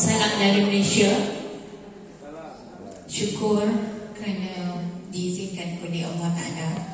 Salam dari Malaysia. Syukur kerana diizinkan oleh Allah Ta'ala.